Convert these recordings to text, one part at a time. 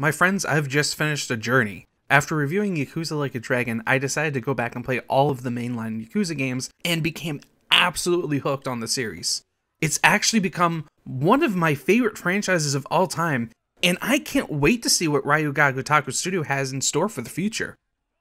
My friends, I've just finished a journey. After reviewing Yakuza Like a Dragon, I decided to go back and play all of the mainline Yakuza games and became absolutely hooked on the series. It's actually become one of my favorite franchises of all time, and I can't wait to see what Ryu Ga Gotoku Studio has in store for the future.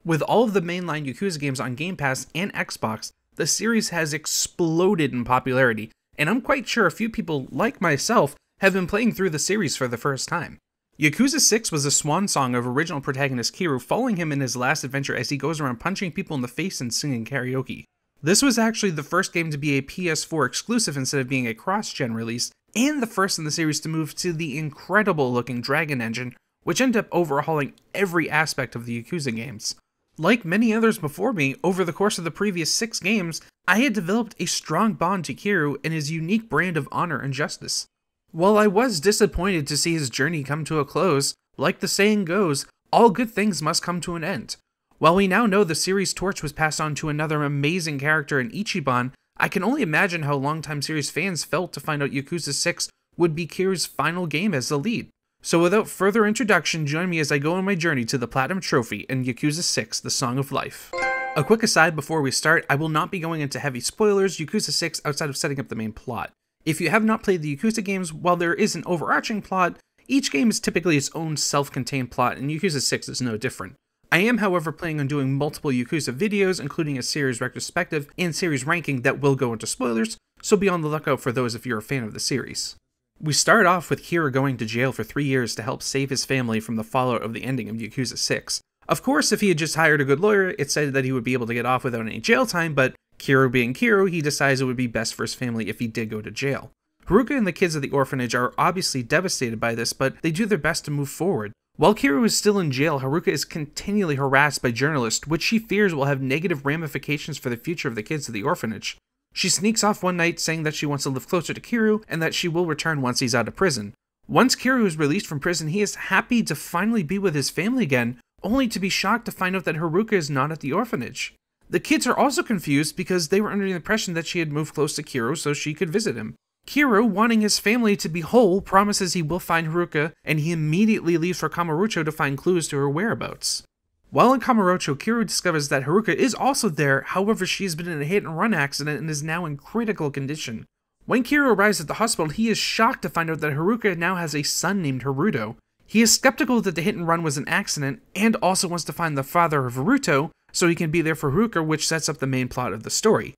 With all of the mainline Yakuza games on Game Pass and Xbox, the series has exploded in popularity, and I'm quite sure a few people, like myself, have been playing through the series for the first time. Yakuza 6 was a swan song of original protagonist Kiryu, following him in his last adventure as he goes around punching people in the face and singing karaoke. This was actually the first game to be a PS4 exclusive instead of being a cross gen release, and the first in the series to move to the incredible looking Dragon engine, which ended up overhauling every aspect of the Yakuza games. Like many others before me, over the course of the previous six games, I had developed a strong bond to Kiryu and his unique brand of honor and justice. While I was disappointed to see his journey come to a close, like the saying goes, all good things must come to an end. While we now know the series torch was passed on to another amazing character in Ichiban, I can only imagine how longtime series fans felt to find out Yakuza 6 would be Kiryu's final game as the lead. So without further introduction, join me as I go on my journey to the Platinum Trophy in Yakuza 6 The Song of Life. A quick aside before we start, I will not be going into heavy spoilers Yakuza 6 outside of setting up the main plot. If you have not played the Yakuza games, while there is an overarching plot, each game is typically its own self contained plot, and Yakuza 6 is no different. I am, however, planning on doing multiple Yakuza videos, including a series retrospective and series ranking that will go into spoilers, so be on the lookout for those if you're a fan of the series. We start off with Kiryu going to jail for three years to help save his family from the fallout of the ending of Yakuza 6. Of course, if he had just hired a good lawyer, it's said that he would be able to get off without any jail time, but Kiryu being Kiryu, he decides it would be best for his family if he did go to jail. Haruka and the kids of the orphanage are obviously devastated by this, but they do their best to move forward. While Kiryu is still in jail, Haruka is continually harassed by journalists, which she fears will have negative ramifications for the future of the kids of the orphanage. She sneaks off one night saying that she wants to live closer to Kiryu and that she will return once he's out of prison. Once Kiryu is released from prison, he is happy to finally be with his family again, only to be shocked to find out that Haruka is not at the orphanage. The kids are also confused because they were under the impression that she had moved close to Kiryu so she could visit him. Kiryu, wanting his family to be whole, promises he will find Haruka, and he immediately leaves for Kamurocho to find clues to her whereabouts. While in Kamurocho, Kiryu discovers that Haruka is also there, however, she has been in a hit and run accident and is now in critical condition. When Kiryu arrives at the hospital, he is shocked to find out that Haruka now has a son named Haruto. He is skeptical that the hit and run was an accident, and also wants to find the father of Haruto, so he can be there for Ruka, which sets up the main plot of the story.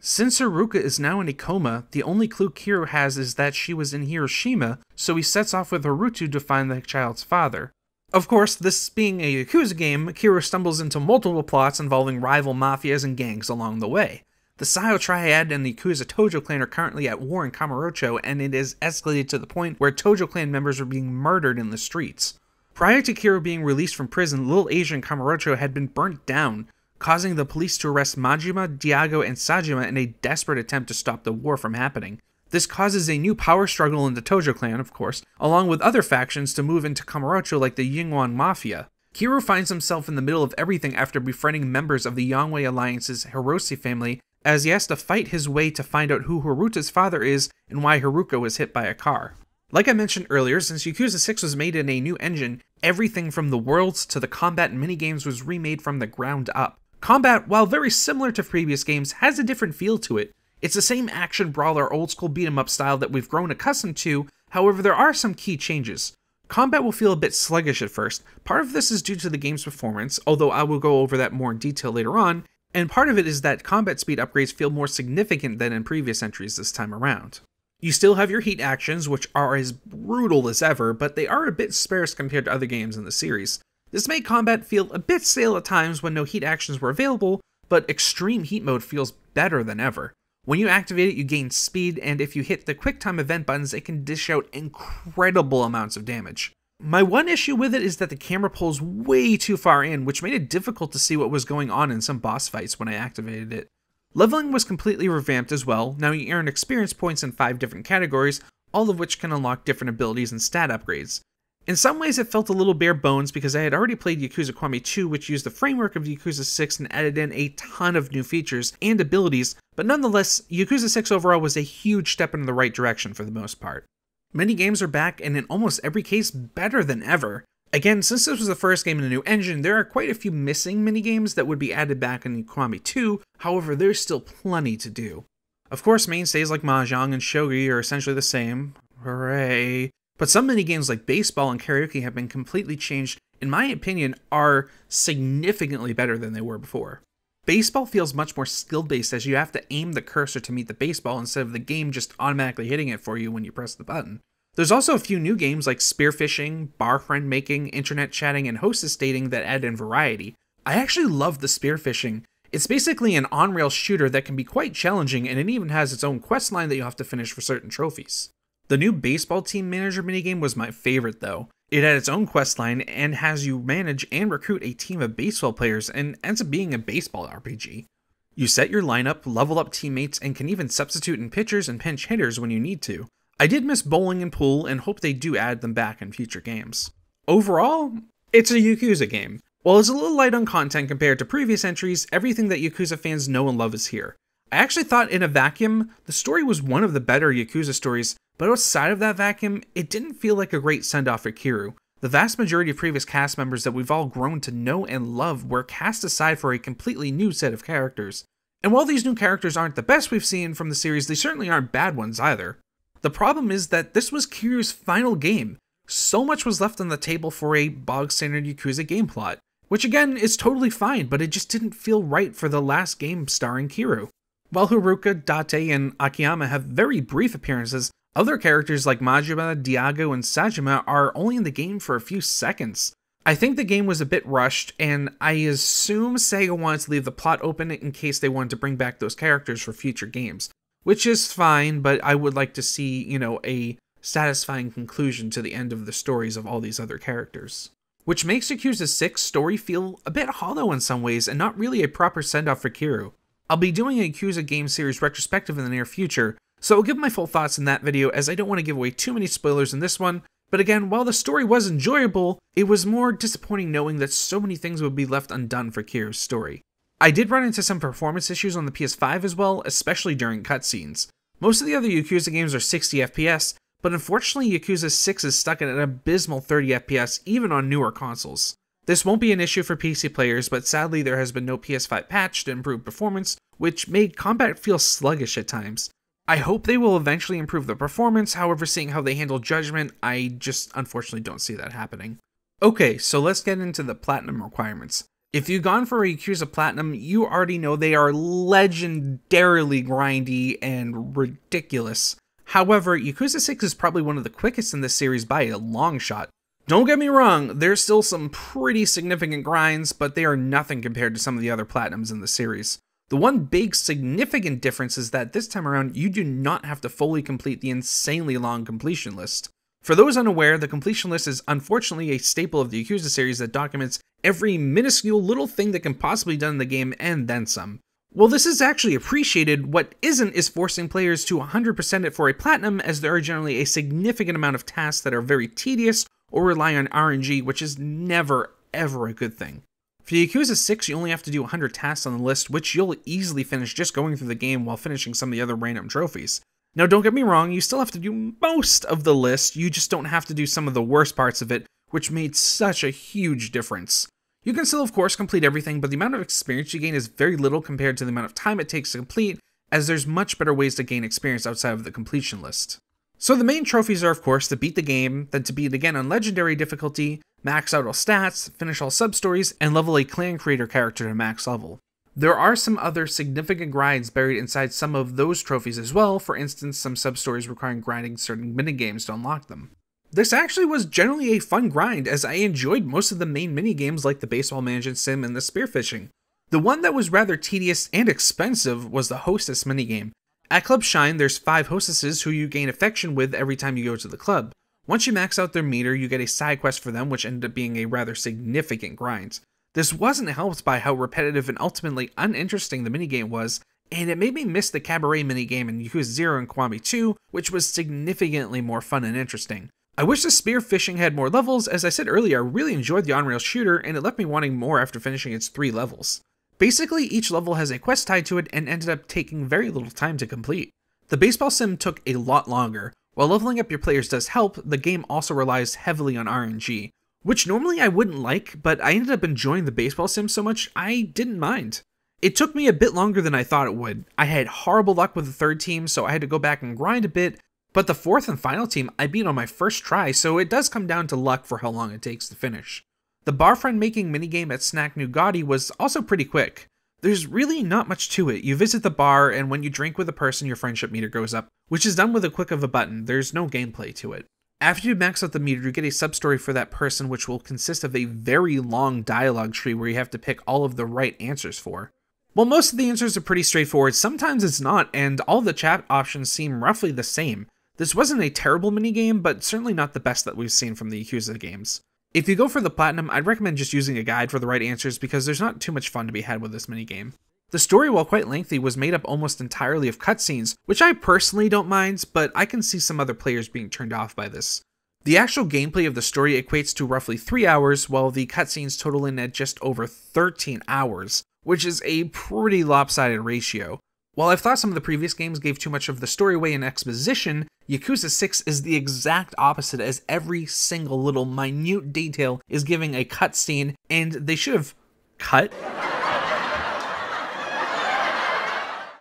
Since Haruka is now in a coma, the only clue Kiryu has is that she was in Hiroshima, so he sets off with Haruto to find the child's father. Of course, this being a Yakuza game, Kiryu stumbles into multiple plots involving rival mafias and gangs along the way. The Saio Triad and the Yakuza Tojo clan are currently at war in Kamurocho, and it is escalated to the point where Tojo clan members are being murdered in the streets. Prior to Kiryu being released from prison, Little Asia in Kamurocho had been burnt down, causing the police to arrest Majima, Daigo, and Saejima in a desperate attempt to stop the war from happening. This causes a new power struggle in the Tojo clan, of course, along with other factions to move into Kamurocho like the Jingweon Mafia. Kiryu finds himself in the middle of everything after befriending members of the Yomei Alliance's Hirose family, as he has to fight his way to find out who Haruto's father is and why Haruka was hit by a car. Like I mentioned earlier, since Yakuza 6 was made in a new engine, everything from the worlds to the combat minigames was remade from the ground up. Combat, while very similar to previous games, has a different feel to it. It's the same action brawler old school beat 'em up style that we've grown accustomed to, however, there are some key changes. Combat will feel a bit sluggish at first. Part of this is due to the game's performance, although I will go over that more in detail later on, and part of it is that combat speed upgrades feel more significant than in previous entries this time around. You still have your heat actions, which are as brutal as ever, but they are a bit sparse compared to other games in the series. This made combat feel a bit stale at times when no heat actions were available, but extreme heat mode feels better than ever. When you activate it, you gain speed, and if you hit the quick time event buttons, it can dish out incredible amounts of damage. My one issue with it is that the camera pulls way too far in, which made it difficult to see what was going on in some boss fights when I activated it. Leveling was completely revamped as well, now you earn experience points in 5 different categories, all of which can unlock different abilities and stat upgrades. In some ways, it felt a little bare bones because I had already played Yakuza Kiwami 2, which used the framework of Yakuza 6 and added in a ton of new features and abilities, but nonetheless, Yakuza 6 overall was a huge step in the right direction for the most part. Many games are back, and in almost every case, better than ever. Again, since this was the first game in a new engine, there are quite a few missing minigames that would be added back in Kiwami 2, however, there's still plenty to do. Of course, mainstays like Mahjong and Shogi are essentially the same. Hooray. But some minigames like baseball and karaoke have been completely changed, in my opinion, are significantly better than they were before. Baseball feels much more skill based as you have to aim the cursor to meet the baseball instead of the game just automatically hitting it for you when you press the button. There's also a few new games like spearfishing, bar friend making, internet chatting, and hostess dating that add in variety. I actually love the spearfishing. It's basically an on rail shooter that can be quite challenging, and it even has its own quest line that you have to finish for certain trophies. The new baseball team manager minigame was my favorite though. It had its own quest line and has you manage and recruit a team of baseball players and ends up being a baseball RPG. You set your lineup, level up teammates, and can even substitute in pitchers and pinch hitters when you need to. I did miss bowling and pool and hope they do add them back in future games. Overall, it's a Yakuza game. While it's a little light on content compared to previous entries, everything that Yakuza fans know and love is here. I actually thought in a vacuum, the story was one of the better Yakuza stories, but outside of that vacuum, it didn't feel like a great send off for Kiryu. The vast majority of previous cast members that we've all grown to know and love were cast aside for a completely new set of characters. And while these new characters aren't the best we've seen from the series, they certainly aren't bad ones either. The problem is that this was Kiryu's final game. So much was left on the table for a bog standard Yakuza game plot, which again is totally fine, but it just didn't feel right for the last game starring Kiryu. While Haruka, Date, and Akiyama have very brief appearances, other characters like Majima, Daigo, and Saejima are only in the game for a few seconds. I think the game was a bit rushed, and I assume Sega wanted to leave the plot open in case they wanted to bring back those characters for future games which is fine, but I would like to see, you know, a satisfying conclusion to the end of the stories of all these other characters. Which makes Yakuza 6 story feel a bit hollow in some ways and not really a proper send off for Kiryu. I'll be doing a Yakuza game series retrospective in the near future, so I'll give my full thoughts in that video as I don't want to give away too many spoilers in this one, but again, while the story was enjoyable, it was more disappointing knowing that so many things would be left undone for Kiryu's story. I did run into some performance issues on the PS5 as well, especially during cutscenes. Most of the other Yakuza games are 60 FPS, but unfortunately Yakuza 6 is stuck at an abysmal 30 FPS even on newer consoles. This won't be an issue for PC players, but sadly there has been no PS5 patch to improve performance, which made combat feel sluggish at times. I hope they will eventually improve the performance, however, seeing how they handle Judgment, I just unfortunately don't see that happening. Okay, so let's get into the platinum requirements. If you've gone for a Yakuza Platinum, you already know they are legendarily grindy and ridiculous. However, Yakuza 6 is probably one of the quickest in this series by a long shot. Don't get me wrong, there's still some pretty significant grinds, but they are nothing compared to some of the other Platinums in the series. The one big significant difference is that this time around, you do not have to fully complete the insanely long completion list. For those unaware, the completion list is unfortunately a staple of the Yakuza series that documents every minuscule little thing that can possibly be done in the game and then some. While this is actually appreciated, what isn't is forcing players to 100% it for a platinum, as there are generally a significant amount of tasks that are very tedious or rely on RNG, which is never ever a good thing. For Yakuza 6, you only have to do 100 tasks on the list, which you'll easily finish just going through the game while finishing some of the other random trophies. Now, don't get me wrong, you still have to do most of the list, you just don't have to do some of the worst parts of it, which made such a huge difference. You can still, of course, complete everything, but the amount of experience you gain is very little compared to the amount of time it takes to complete, as there's much better ways to gain experience outside of the completion list. So the main trophies are, of course, to beat the game, then to beat again on legendary difficulty, max out all stats, finish all sub-stories, and level a clan creator character to max level. There are some other significant grinds buried inside some of those trophies as well, for instance, some sub-stories requiring grinding certain minigames to unlock them. This actually was generally a fun grind, as I enjoyed most of the main minigames like the baseball management sim and the spearfishing. The one that was rather tedious and expensive was the hostess minigame. At Club Shine, there's five hostesses who you gain affection with every time you go to the club. Once you max out their meter, you get a side quest for them, which ended up being a rather significant grind. This wasn't helped by how repetitive and ultimately uninteresting the minigame was, and it made me miss the cabaret minigame in Yakuza 0 and Kiwami 2, which was significantly more fun and interesting. I wish the spear fishing had more levels, as I said earlier, I really enjoyed the on-rail shooter, and it left me wanting more after finishing its three levels. Basically, each level has a quest tied to it and ended up taking very little time to complete. The baseball sim took a lot longer. While leveling up your players does help, the game also relies heavily on RNG, which normally I wouldn't like, but I ended up enjoying the baseball sim so much I didn't mind. It took me a bit longer than I thought it would. I had horrible luck with the third team, so I had to go back and grind a bit, but the fourth and final team I beat on my first try, so it does come down to luck for how long it takes to finish. The bar friend making minigame at Snack New Gotti was also pretty quick. There's really not much to it. You visit the bar, and when you drink with a person, your friendship meter goes up, which is done with a click of a button. There's no gameplay to it. After you max out the meter, you get a substory for that person, which will consist of a very long dialogue tree where you have to pick all of the right answers for. While most of the answers are pretty straightforward, sometimes it's not, and all the chat options seem roughly the same. This wasn't a terrible minigame, but certainly not the best that we've seen from the Yakuza games. If you go for the platinum, I'd recommend just using a guide for the right answers because there's not too much fun to be had with this minigame. The story, while quite lengthy, was made up almost entirely of cutscenes, which I personally don't mind, but I can see some other players being turned off by this. The actual gameplay of the story equates to roughly 3 hours, while the cutscenes total in at just over 13 hours, which is a pretty lopsided ratio. While I've thought some of the previous games gave too much of the story away in exposition, Yakuza 6 is the exact opposite as every single little minute detail is giving a cutscene, and they should have cut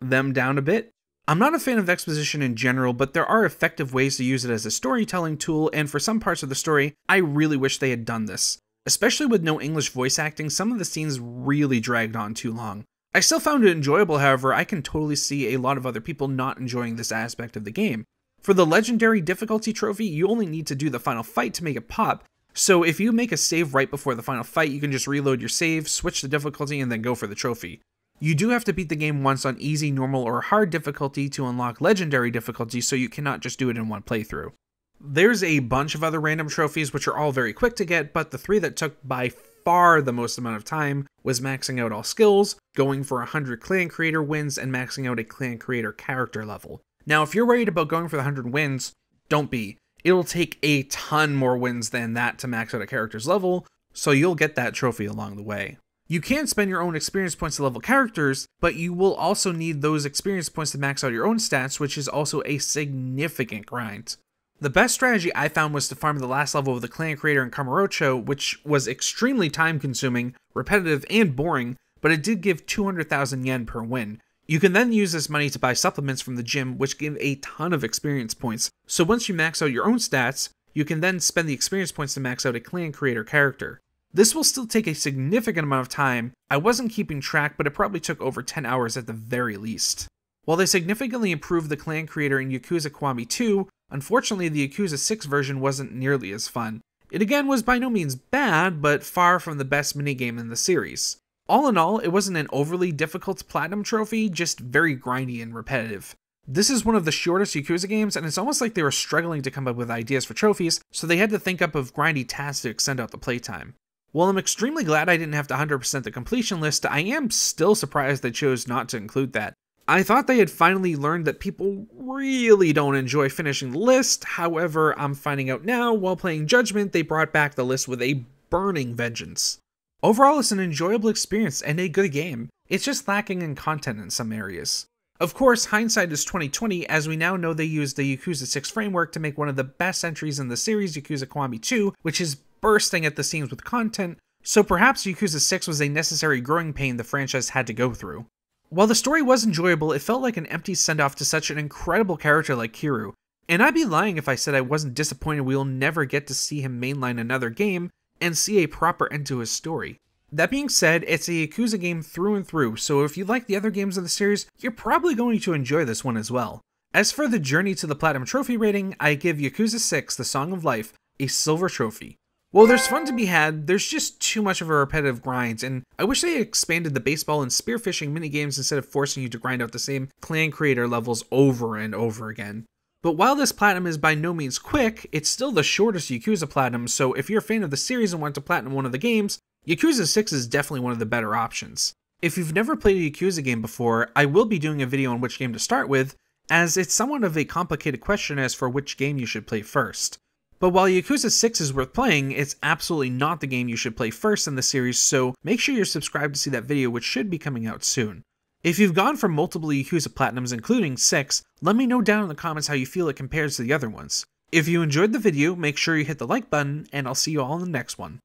them down a bit. I'm not a fan of exposition in general, but there are effective ways to use it as a storytelling tool, and for some parts of the story, I really wish they had done this. Especially with no English voice acting, some of the scenes really dragged on too long. I still found it enjoyable, however, I can totally see a lot of other people not enjoying this aspect of the game. For the legendary difficulty trophy, you only need to do the final fight to make it pop, so if you make a save right before the final fight, you can just reload your save, switch the difficulty, and then go for the trophy. You do have to beat the game once on easy, normal, or hard difficulty to unlock legendary difficulty, so you cannot just do it in one playthrough. There's a bunch of other random trophies which are all very quick to get, but the three that took by far the most amount of time was maxing out all skills, going for 100 clan creator wins, and maxing out a clan creator character level. Now, if you're worried about going for the 100 wins, don't be. It'll take a ton more wins than that to max out a character's level, so you'll get that trophy along the way. You can spend your own experience points to level characters, but you will also need those experience points to max out your own stats, which is also a significant grind. The best strategy I found was to farm the last level of the clan creator in Kamurocho, which was extremely time consuming, repetitive, and boring, but it did give 200,000 yen per win. You can then use this money to buy supplements from the gym, which give a ton of experience points. So once you max out your own stats, you can then spend the experience points to max out a clan creator character. This will still take a significant amount of time. I wasn't keeping track, but it probably took over 10 hours at the very least. While they significantly improved the clan creator in Yakuza Kiwami 2, unfortunately the Yakuza 6 version wasn't nearly as fun. It again was by no means bad, but far from the best minigame in the series. All in all, it wasn't an overly difficult platinum trophy, just very grindy and repetitive. This is one of the shortest Yakuza games, and it's almost like they were struggling to come up with ideas for trophies, so they had to think up of grindy tasks to extend out the playtime. While I'm extremely glad I didn't have to 100% the completion list, I am still surprised they chose not to include that. I thought they had finally learned that people really don't enjoy finishing the list. However, I'm finding out now while playing Judgment, they brought back the list with a burning vengeance. Overall, it's an enjoyable experience and a good game. It's just lacking in content in some areas. Of course, hindsight is 2020, as we now know they used the Yakuza 6 framework to make one of the best entries in the series, Yakuza Kiwami 2, which is bursting at the seams with content, so perhaps Yakuza 6 was a necessary growing pain the franchise had to go through. While the story was enjoyable, it felt like an empty send off to such an incredible character like Kiryu, And I'd be lying if I said I wasn't disappointed we'll never get to see him mainline another game and see a proper end to his story. That being said, it's a Yakuza game through and through, so if you like the other games of the series, you're probably going to enjoy this one as well. As for the journey to the Platinum Trophy rating, I give Yakuza 6 The Song of Life a silver trophy. While there's fun to be had, there's just too much of a repetitive grind, and I wish they expanded the baseball and spearfishing minigames instead of forcing you to grind out the same clan creator levels over and over again. But while this platinum is by no means quick, it's still the shortest Yakuza platinum, so if you're a fan of the series and want to platinum one of the games, Yakuza 6 is definitely one of the better options. If you've never played a Yakuza game before, I will be doing a video on which game to start with, as it's somewhat of a complicated question as for which game you should play first. But while Yakuza 6 is worth playing, it's absolutely not the game you should play first in the series, so make sure you're subscribed to see that video, which should be coming out soon. If you've gone for multiple Yakuza Platinums, including 6, let me know down in the comments how you feel it compares to the other ones. If you enjoyed the video, make sure you hit the like button, and I'll see you all in the next one.